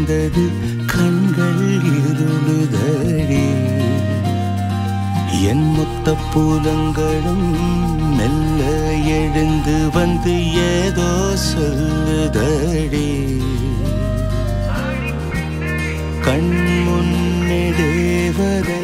குறைந்தது கண்கள் இருளுதடி. என் மொத்த பூலங்களும் மெல்ல எழுந்து வந்து ஏதோ சொல்லுதடி. கண் முன்னே தேவதை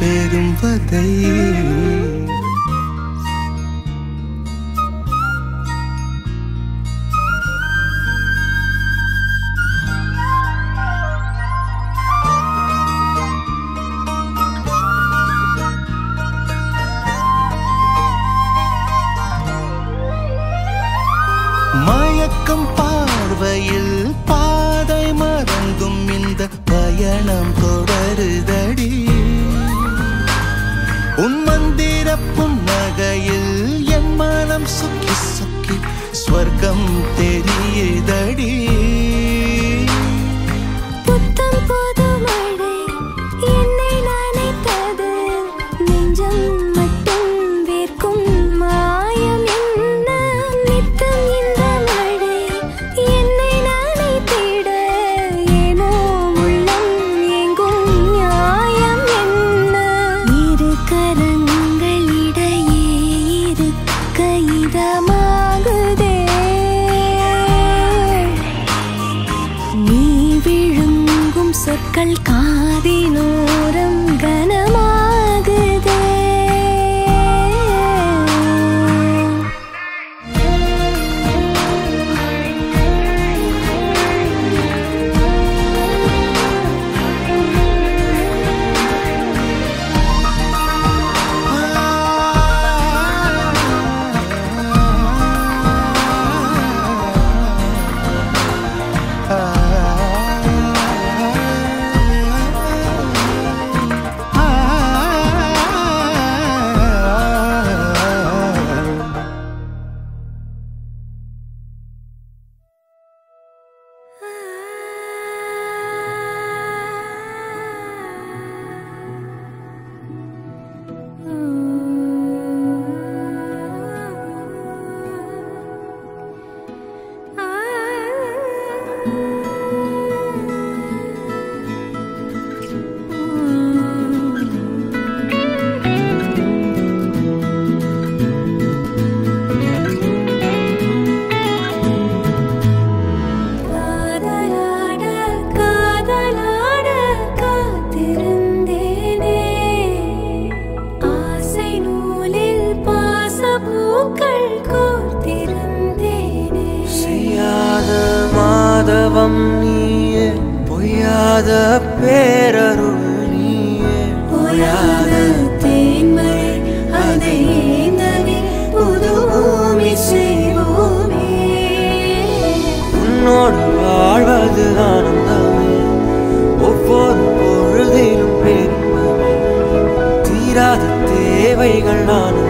பெரும் வதை. सुखी सुखी स्वर्गं ते காதினோ மாதவம் நீயே பொய்யாத பேரருள் நீயே. ஓயாத தேன்மழை அதை ஏந்தவே புது பூமி செய்வோமே. உன்னோடு வாழ்வது ஆனந்தமே. ஒவ்வொரு பொழுதிலும் பெருமை. தீராத தேவைகள் நான்